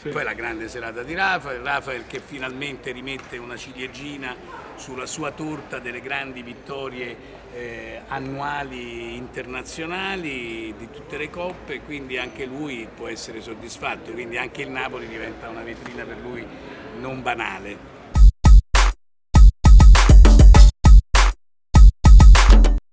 Sì. Poi la grande serata di Rafael, Rafael che finalmente rimette una ciliegina sulla sua torta delle grandi vittorie eh, annuali internazionali di tutte le coppe, quindi anche lui può essere soddisfatto, quindi anche il Napoli diventa una vetrina per lui non banale.